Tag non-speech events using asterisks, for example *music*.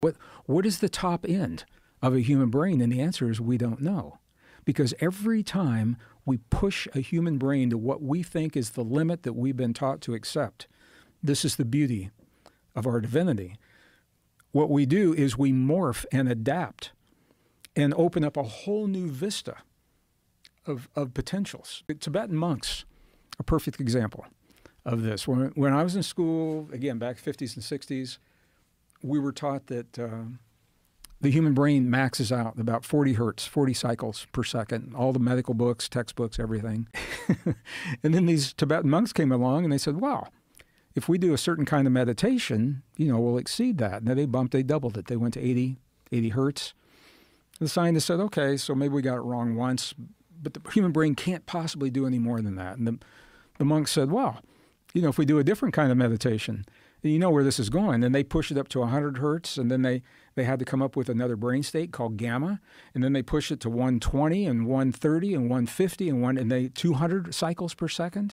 What, what is the top end of a human brain? And the answer is we don't know. Because every time we push a human brain to what we think is the limit that we've been taught to accept, this is the beauty of our divinity. What we do is we morph and adapt and open up a whole new vista of, of potentials. Tibetan monks, a perfect example of this. When, when I was in school, again, back 50s and 60s, we were taught that uh, the human brain maxes out about 40 hertz, 40 cycles per second, all the medical books, textbooks, everything. *laughs* and then these Tibetan monks came along and they said, wow, if we do a certain kind of meditation, you know, we'll exceed that. And they bumped, they doubled it. They went to 80, 80 hertz. The scientist said, okay, so maybe we got it wrong once, but the human brain can't possibly do any more than that. And the, the monk said, well, you know, if we do a different kind of meditation, you know where this is going. And they push it up to 100 hertz, and then they, they had to come up with another brain state called gamma, and then they push it to 120 and 130 and 150 and one and they 200 cycles per second.